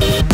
Bye.